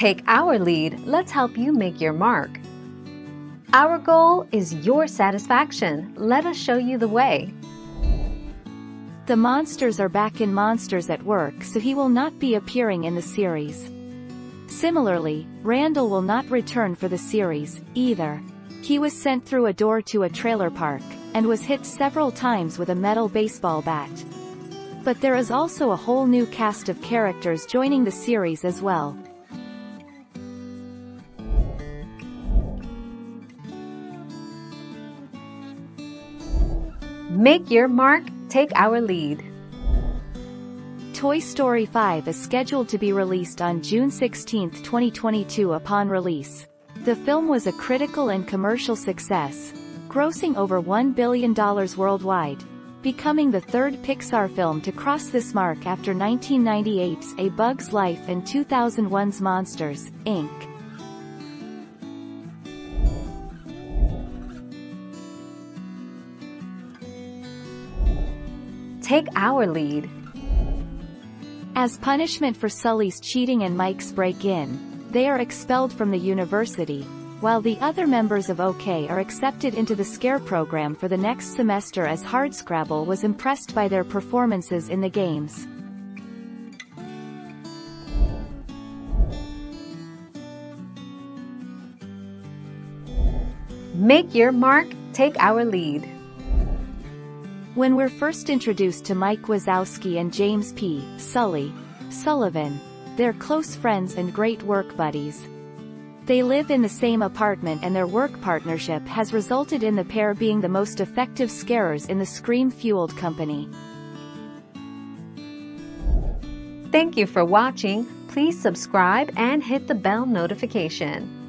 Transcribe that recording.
Take our lead, let's help you make your mark. Our goal is your satisfaction. Let us show you the way. The monsters are back in Monsters at Work so he will not be appearing in the series. Similarly, Randall will not return for the series, either. He was sent through a door to a trailer park, and was hit several times with a metal baseball bat. But there is also a whole new cast of characters joining the series as well. Make your mark, take our lead. Toy Story 5 is scheduled to be released on June 16, 2022 upon release. The film was a critical and commercial success, grossing over $1 billion worldwide, becoming the third Pixar film to cross this mark after 1998's A Bug's Life and 2001's Monsters, Inc. Take our lead. As punishment for Sully's cheating and Mike's break-in, they are expelled from the university, while the other members of OK are accepted into the SCARE program for the next semester as Hardscrabble was impressed by their performances in the games. Make your mark, take our lead. When we're first introduced to Mike Wazowski and James P. Sully Sullivan, they're close friends and great work buddies. They live in the same apartment and their work partnership has resulted in the pair being the most effective scarers in the Scream-fueled company. Thank you for watching. Please subscribe and hit the bell notification.